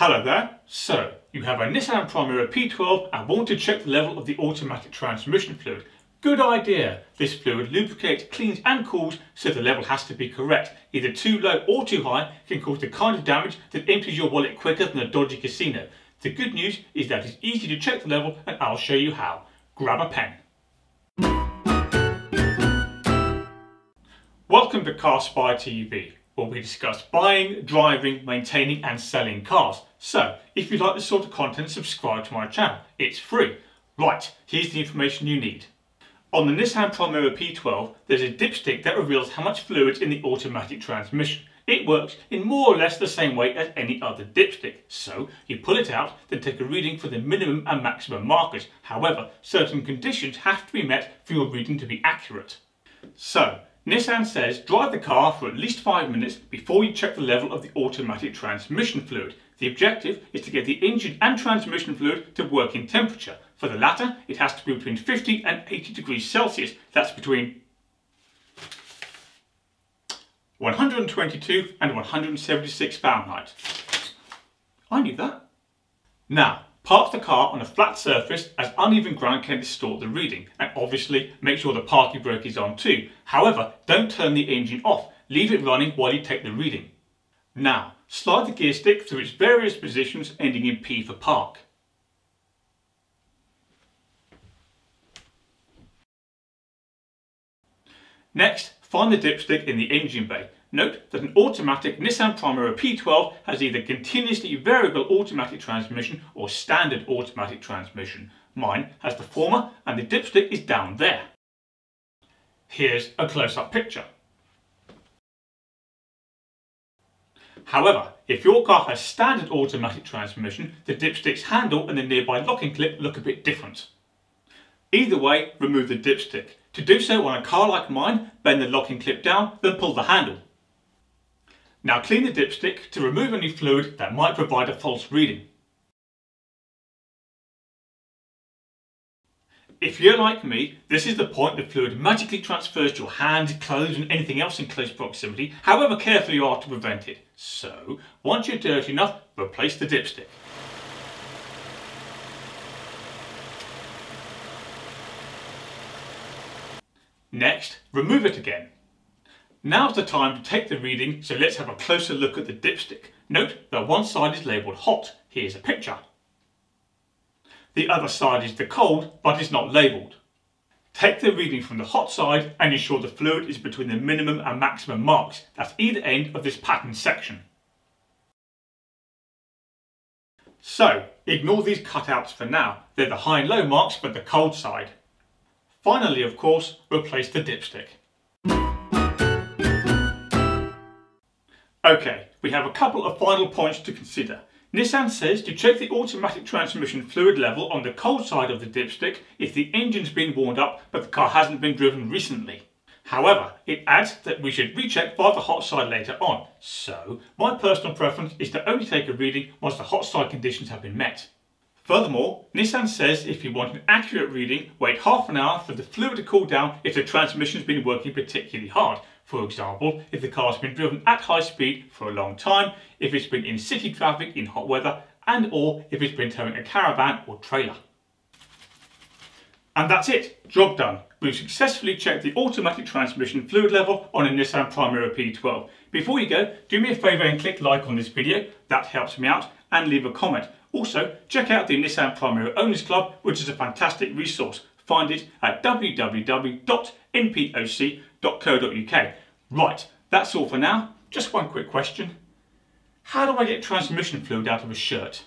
Hello there. So, you have a Nissan Primera P12 and want to check the level of the automatic transmission fluid. Good idea. This fluid lubricates, cleans and cools so the level has to be correct. Either too low or too high can cause the kind of damage that empties your wallet quicker than a dodgy casino. The good news is that it's easy to check the level and I'll show you how. Grab a pen. Welcome to Car Spy TV where we discuss buying, driving, maintaining and selling cars. So, if you like this sort of content, subscribe to my channel. It's free. Right, here's the information you need. On the Nissan Primera P12, there's a dipstick that reveals how much fluid's in the automatic transmission. It works in more or less the same way as any other dipstick. So, you pull it out, then take a reading for the minimum and maximum markers. However, certain conditions have to be met for your reading to be accurate. So, Nissan says drive the car for at least 5 minutes before you check the level of the automatic transmission fluid. The objective is to get the engine and transmission fluid to working temperature. For the latter, it has to be between 50 and 80 degrees Celsius. That's between 122 and 176 Fahrenheit. I knew that. Now, Park the car on a flat surface as uneven ground can distort the reading and obviously make sure the parking brake is on too. However, don't turn the engine off, leave it running while you take the reading. Now, slide the gear stick through its various positions ending in P for park. Next, find the dipstick in the engine bay Note that an automatic Nissan Primera P12 has either continuously variable automatic transmission or standard automatic transmission. Mine has the former and the dipstick is down there. Here's a close-up picture. However, if your car has standard automatic transmission, the dipstick's handle and the nearby locking clip look a bit different. Either way, remove the dipstick. To do so on a car like mine, bend the locking clip down, then pull the handle. Now clean the dipstick to remove any fluid that might provide a false reading. If you're like me, this is the point the fluid magically transfers to your hand, clothes and anything else in close proximity, however careful you are to prevent it. So, once you're dirty enough, replace the dipstick. Next, remove it again. Now's the time to take the reading, so let's have a closer look at the dipstick. Note that one side is labelled hot, here's a picture. The other side is the cold, but is not labelled. Take the reading from the hot side and ensure the fluid is between the minimum and maximum marks, at either end of this pattern section. So, ignore these cutouts for now, they're the high and low marks for the cold side. Finally, of course, replace the dipstick. Okay, we have a couple of final points to consider. Nissan says to check the automatic transmission fluid level on the cold side of the dipstick if the engine's been warmed up but the car hasn't been driven recently. However, it adds that we should recheck by the hot side later on. So, my personal preference is to only take a reading once the hot side conditions have been met. Furthermore, Nissan says if you want an accurate reading, wait half an hour for the fluid to cool down if the transmission's been working particularly hard. For example, if the car's been driven at high speed for a long time, if it's been in city traffic in hot weather, and or if it's been towing a caravan or trailer. And that's it, job done. We've successfully checked the automatic transmission fluid level on a Nissan Primera P12. Before you go, do me a favour and click like on this video, that helps me out, and leave a comment. Also, check out the Nissan Primera Owners Club, which is a fantastic resource. Find it at Right, that's all for now. Just one quick question. How do I get transmission fluid out of a shirt?